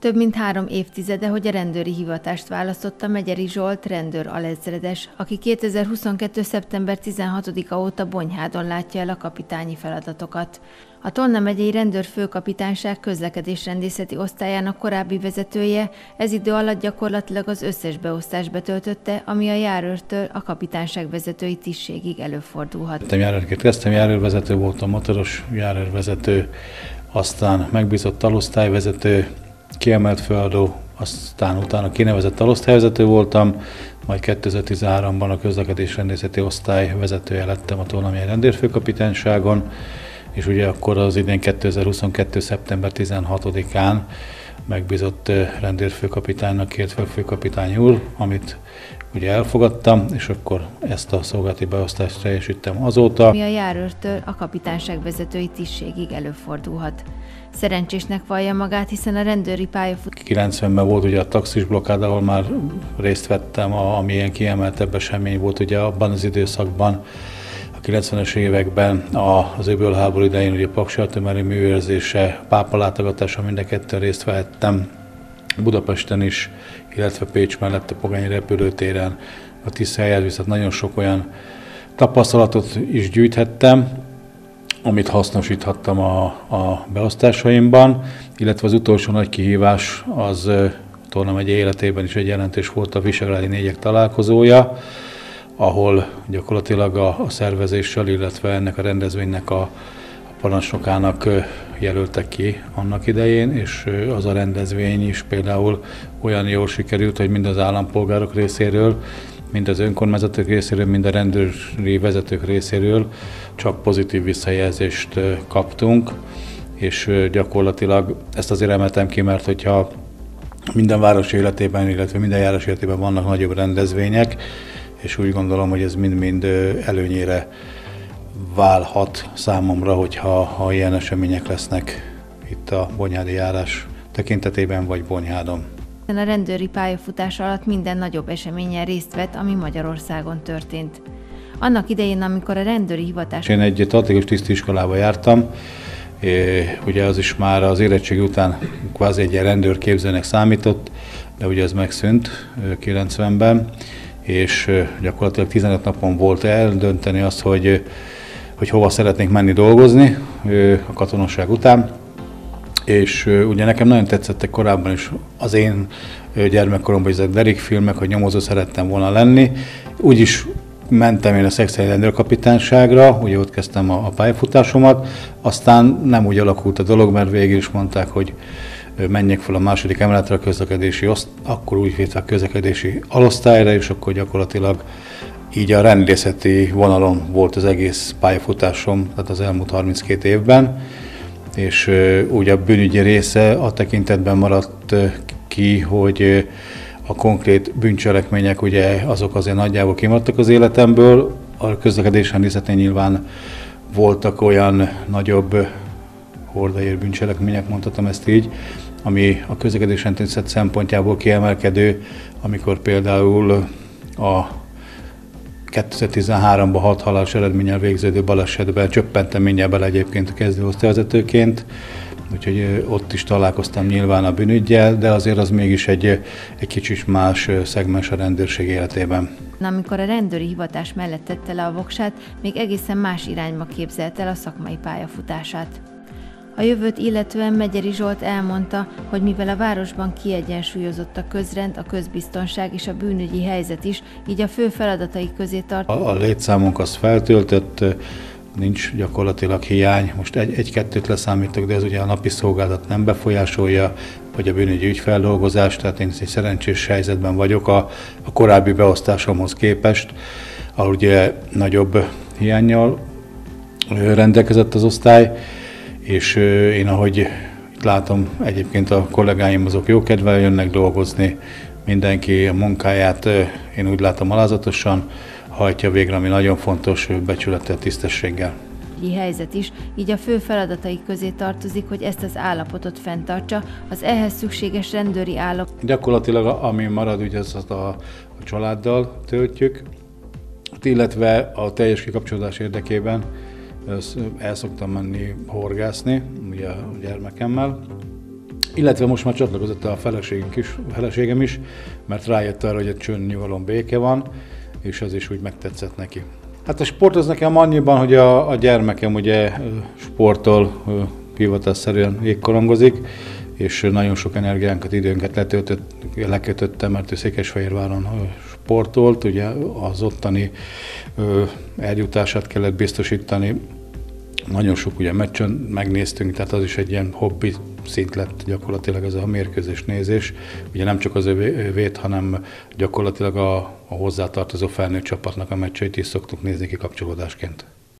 Több mint három évtizede, hogy a rendőri hivatást választotta Megyeri Zsolt rendőr alezredes, aki 2022. szeptember 16-a óta Bonyhádon látja el a kapitányi feladatokat. A Tolna megyei rendőrfőkapitányság közlekedésrendészeti osztályának korábbi vezetője ez idő alatt gyakorlatilag az összes beosztást betöltötte, ami a járőrtől a kapitányság vezetői tisztségig előfordulhat. Járőrként kezdtem, járőrvezető voltam, motoros járőrvezető, aztán megbízott talosztályvezető, kiemelt feladó, aztán utána kinevezett talosztályvezető voltam, majd 2013-ban a közlekedésrendészeti osztály vezetője lettem a Tolnamjai rendőrfőkapitányságon, és ugye akkor az idén 2022. szeptember 16-án megbízott rendőrfőkapitánynak kért fel főkapitány úr, amit ugye elfogadtam, és akkor ezt a szolgálati beosztást teljesítem azóta. Mi a járőrtől a kapitányság vezetői tisztségig előfordulhat. Szerencsésnek vallja magát, hiszen a rendőri pályafut... 90-ben volt ugye a taxis blokkád, ahol már részt vettem, ami ilyen kiemeltebb esemény volt ugye abban az időszakban. A 90-es években az öbölháború idején ugye Paksi Atomeri műőrzése, pápa látogatása mind a kettőn részt vehettem. Budapesten is, illetve Pécs mellett a Pogányi repülőtéren, a Tisztáját, viszont nagyon sok olyan tapasztalatot is gyűjthettem, amit hasznosíthattam a, a beosztásaimban, illetve az utolsó nagy kihívás az Torna megye életében is egy jelentős volt a Visegrádi négyek találkozója, ahol gyakorlatilag a, a szervezéssel, illetve ennek a rendezvénynek a, a parancsnokának jelöltek ki annak idején, és az a rendezvény is például olyan jól sikerült, hogy mind az állampolgárok részéről, mind az önkormányzatok részéről, mind a rendőri vezetők részéről csak pozitív visszajelzést kaptunk, és gyakorlatilag ezt azért emeltem ki, mert hogyha minden város életében, illetve minden járás életében vannak nagyobb rendezvények, és úgy gondolom, hogy ez mind-mind előnyére válhat számomra, hogyha ha ilyen események lesznek itt a Bonyhádi járás tekintetében, vagy Bonyhádon. A rendőri pályafutás alatt minden nagyobb eseményen részt vett, ami Magyarországon történt. Annak idején, amikor a rendőri hivatás... Én egy tartékos tisztiskolába jártam, ugye az is már az érettség után kvázi egy rendőrképzőnek számított, de ugye ez megszűnt 90-ben, és gyakorlatilag 15 napon volt eldönteni azt, hogy, hogy hova szeretnénk menni dolgozni a katonosság után. És ugye nekem nagyon tetszettek korábban is az én gyermekkoromban ezek Derek filmek, hogy nyomozó szerettem volna lenni. Úgyis mentem én a szexuális rendőrkapitányságra, ugye ott kezdtem a, a pályafutásomat, aztán nem úgy alakult a dolog, mert végül is mondták, hogy menjek fel a második emeletre a közlekedési oszt, akkor úgy hívták közlekedési alosztályra, és akkor gyakorlatilag így a rendészeti vonalon volt az egész pályafutásom, tehát az elmúlt 32 évben, és úgy a bűnügyi része a tekintetben maradt ki, hogy a konkrét bűncselekmények ugye azok azért nagyjából kimaradtak az életemből, a közlekedés rendészetén nyilván voltak olyan nagyobb hordaér bűncselekmények, mondhatom ezt így, ami a közlekedés rendészet szempontjából kiemelkedő, amikor például a 2013-ban hat halálos eredménnyel végződő balesetben csöppentem mindjárt bele egyébként a kezdőosztályvezetőként, úgyhogy ott is találkoztam nyilván a bűnügyjel, de azért az mégis egy, egy kicsit más szegmens a rendőrség életében. Amikor a rendőri hivatás mellett tette le a voksát, még egészen más irányba képzelt el a szakmai pályafutását. A jövőt illetően Megyeri Zsolt elmondta, hogy mivel a városban kiegyensúlyozott a közrend, a közbiztonság és a bűnügyi helyzet is, így a fő feladatai közé tart. A, a létszámunk az feltöltött, nincs gyakorlatilag hiány. Most egy-kettőt egy leszámítok, de ez ugye a napi szolgálat nem befolyásolja, vagy a bűnügyi ügyfeldolgozás, tehát én egy szerencsés helyzetben vagyok a, a korábbi beosztásomhoz képest, ahol ugye nagyobb hiányjal rendelkezett az osztály, és én ahogy itt látom, egyébként a kollégáim azok jó kedvel jönnek dolgozni, mindenki a munkáját én úgy látom alázatosan, hajtja végre, ami nagyon fontos, becsülettel, tisztességgel. Helyzet is, így a fő feladatai közé tartozik, hogy ezt az állapotot fenntartsa, az ehhez szükséges rendőri állapot. Gyakorlatilag ami marad, ugye ezt a, a családdal töltjük, illetve a teljes kikapcsolódás érdekében el szoktam menni horgászni, ugye a gyermekemmel, illetve most már csatlakozott a feleségünk is, a feleségem is, mert rájött arra, hogy egy csönd, nyugalom, béke van, és ez is úgy megtetszett neki. Hát a sport az nekem annyiban, hogy a, a gyermekem ugye sportol, hivatásszerűen jégkorongozik, és nagyon sok energiánkat, időnket letöltött, lekötöttem, mert ő Székesfehérváron sportolt, ugye az ottani eljutását kellett biztosítani, nagyon sok ugye meccsen megnéztünk, tehát az is egy ilyen hobbi szint lett gyakorlatilag ez a mérkőzés nézés. Ugye nem csak az övét, hanem gyakorlatilag a, a hozzátartozó felnőtt csapatnak a meccseit is szoktuk nézni kikapcsolódásként.